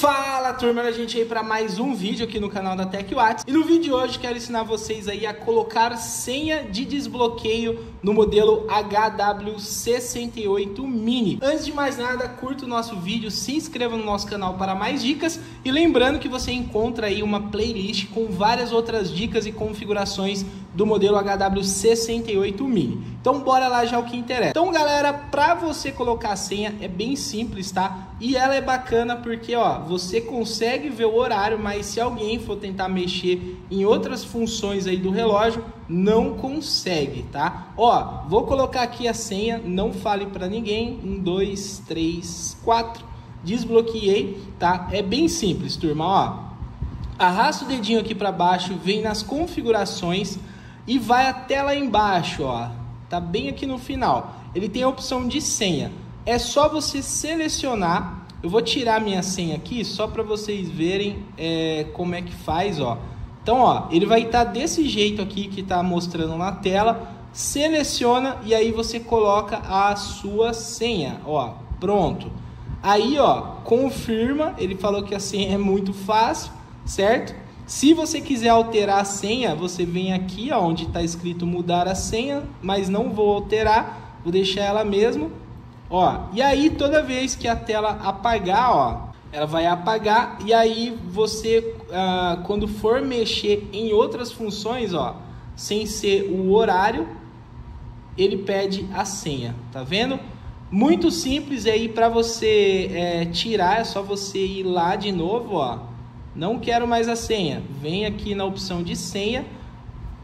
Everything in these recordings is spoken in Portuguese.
Fala turma, a gente aí para mais um vídeo aqui no canal da TechWatts. E no vídeo de hoje quero ensinar vocês aí a colocar senha de desbloqueio no modelo HW68 Mini. Antes de mais nada, curta o nosso vídeo, se inscreva no nosso canal para mais dicas. E lembrando que você encontra aí uma playlist com várias outras dicas e configurações do modelo HW68 Mini. Então bora lá já o que interessa. Então galera, para você colocar a senha é bem simples, tá? E ela é bacana porque ó, você consegue ver o horário, mas se alguém for tentar mexer em outras funções aí do relógio, não consegue, tá? Ó, vou colocar aqui a senha, não fale para ninguém. Um, dois, três, quatro. Desbloqueei, tá? É bem simples, turma, ó. Arrasta o dedinho aqui para baixo, vem nas configurações e vai até lá embaixo, ó. Tá bem aqui no final. Ele tem a opção de senha. É só você selecionar eu vou tirar minha senha aqui só para vocês verem é, como é que faz, ó. Então, ó, ele vai estar tá desse jeito aqui que está mostrando na tela. Seleciona e aí você coloca a sua senha, ó. Pronto. Aí, ó, confirma. Ele falou que a senha é muito fácil, certo? Se você quiser alterar a senha, você vem aqui, ó, onde está escrito mudar a senha, mas não vou alterar, vou deixar ela mesmo Ó, e aí toda vez que a tela apagar, ó, ela vai apagar e aí você, ah, quando for mexer em outras funções, ó, sem ser o horário, ele pede a senha, tá vendo? Muito simples aí para você é, tirar, é só você ir lá de novo, ó. Não quero mais a senha. Vem aqui na opção de senha,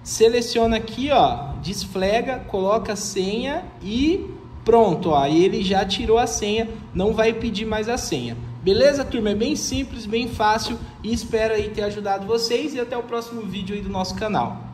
seleciona aqui, ó, desflega, coloca a senha e Pronto, ó, ele já tirou a senha, não vai pedir mais a senha. Beleza, turma? É bem simples, bem fácil e espero aí ter ajudado vocês e até o próximo vídeo aí do nosso canal.